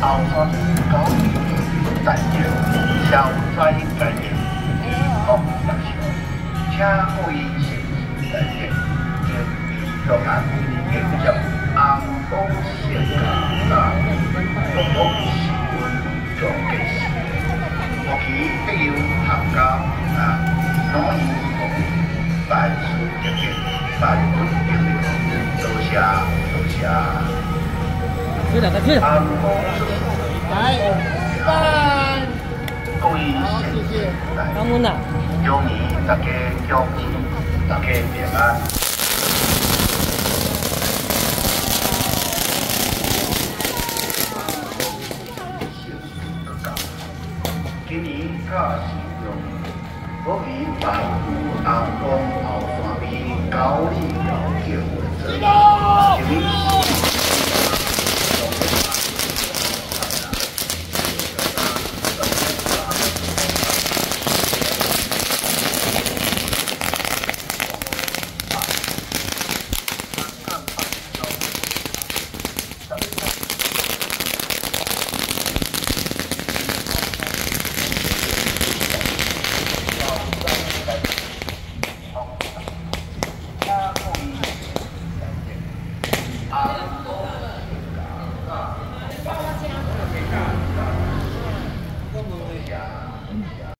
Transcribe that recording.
后山高级代表消灾解厄，福吉祥，请各位先生来见，敬礼若干，敬祝安康健康，龙龙喜运做吉事，福气必有含高啊，所以。万事如意，万事如意，多谢多谢。来，拜。各位谢谢。阿门呐。祝你大家恭喜，大家平安。今年他是用。我以白虎阿公后山边高丽桥桥为证，